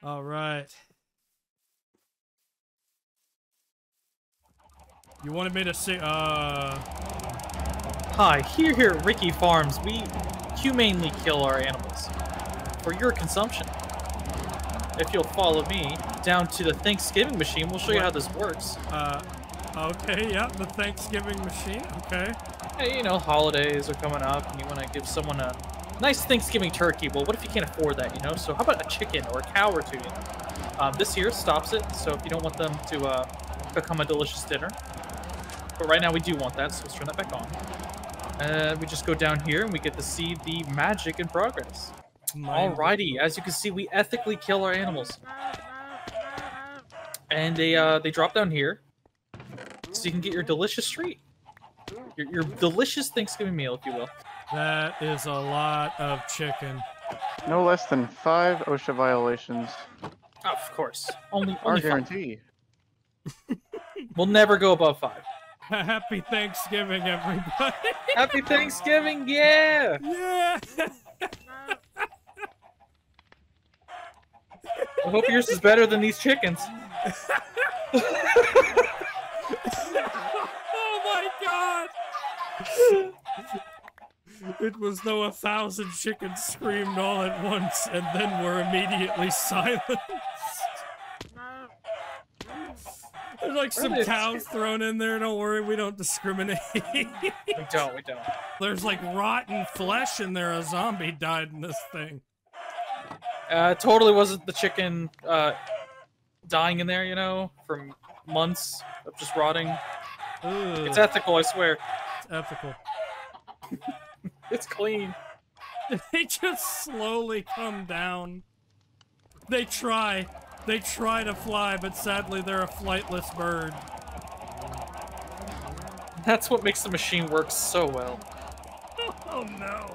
All right. You wanted me to see, uh... Hi, here here at Rikki Farms, we humanely kill our animals for your consumption. If you'll follow me down to the Thanksgiving machine, we'll show you how this works. Uh, okay, yeah, the Thanksgiving machine, okay. Hey, you know, holidays are coming up and you want to give someone a nice Thanksgiving turkey. Well, what if you can't afford that, you know? So how about a chicken or a cow or two, you know? Um, this here stops it, so if you don't want them to uh, become a delicious dinner. But right now we do want that, so let's turn that back on. And we just go down here and we get to see the magic in progress. Alrighty, as you can see, we ethically kill our animals. And they uh, they drop down here, so you can get your delicious treat. Your, your delicious Thanksgiving meal, if you will. That is a lot of chicken. No less than five OSHA violations Of course. Only, are only five. guaranteed. We'll never go above five. Happy Thanksgiving, everybody. Happy Thanksgiving, yeah! yeah. I hope yours is better than these chickens. It was though a thousand chickens screamed all at once and then were immediately silenced. There's like some Really? cows thrown in there. Don't worry, we don't discriminate. We don't, we don't. There's like rotten flesh in there. A zombie died in this thing. Uh, it totally wasn't the chicken uh, dying in there, you know, from months of just rotting. Ugh, It's ethical, I swear. it's ethical. It's clean. They just slowly come down. They try. They try to fly, but sadly they're a flightless bird. That's what makes the machine work so well. Oh no.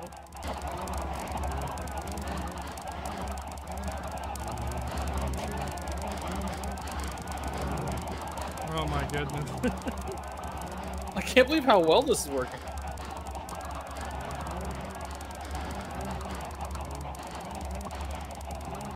Oh my goodness. I can't believe how well this is working.